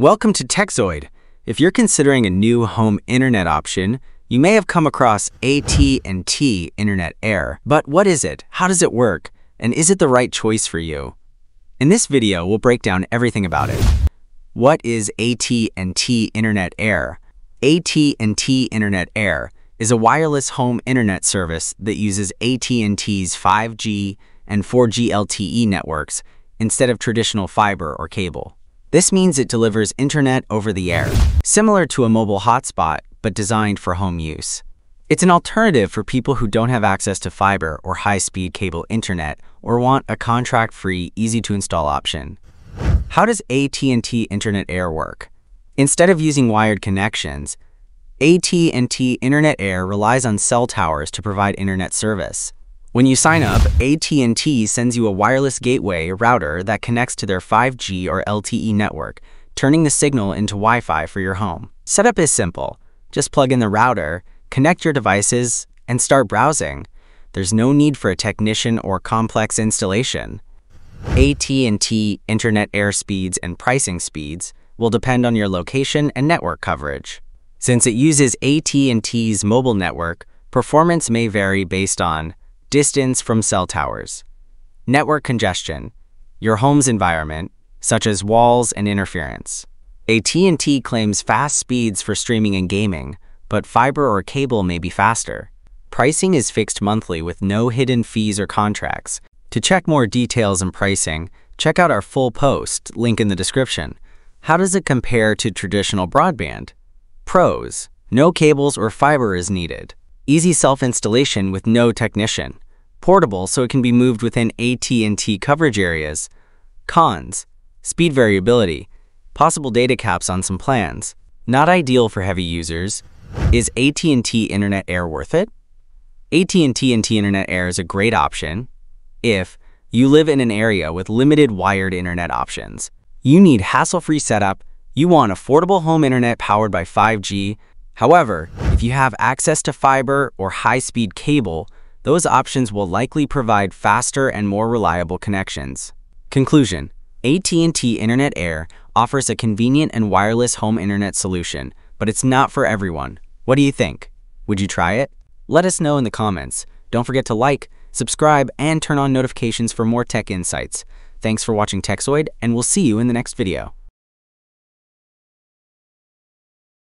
Welcome to Tekzoid. If you're considering a new home internet option, you may have come across AT&T Internet Air. But what is it? How does it work? And is it the right choice for you? In this video, we'll break down everything about it. What is AT&T Internet Air? AT&T Internet Air is a wireless home internet service that uses AT&T's 5G and 4G LTE networks instead of traditional fiber or cable. This means it delivers internet over the air, similar to a mobile hotspot, but designed for home use. It's an alternative for people who don't have access to fiber or high-speed cable internet or want a contract-free, easy-to-install option. How does AT&T Internet Air work? Instead of using wired connections, AT&T Internet Air relies on cell towers to provide internet service. When you sign up, AT&T sends you a wireless gateway router that connects to their 5G or LTE network, turning the signal into Wi-Fi for your home. Setup is simple. Just plug in the router, connect your devices, and start browsing. There's no need for a technician or complex installation. AT&T Internet Air speeds and pricing speeds will depend on your location and network coverage. Since it uses AT&T's mobile network, performance may vary based on distance from cell towers, network congestion, your home's environment, such as walls and interference. AT&T claims fast speeds for streaming and gaming, but fiber or cable may be faster. Pricing is fixed monthly with no hidden fees or contracts. To check more details and pricing, check out our full post, link in the description. How does it compare to traditional broadband? Pros. No cables or fiber is needed. Easy self-installation with no technician. Portable so it can be moved within AT&T coverage areas. Cons. Speed variability. Possible data caps on some plans. Not ideal for heavy users. Is AT&T Internet Air worth it? AT&T Internet Air is a great option if you live in an area with limited wired internet options. You need hassle-free setup you want affordable home internet powered by 5G. However, if you have access to fiber or high-speed cable, those options will likely provide faster and more reliable connections. Conclusion AT&T Internet Air offers a convenient and wireless home internet solution, but it's not for everyone. What do you think? Would you try it? Let us know in the comments. Don't forget to like, subscribe, and turn on notifications for more tech insights. Thanks for watching Tekzoid, and we'll see you in the next video.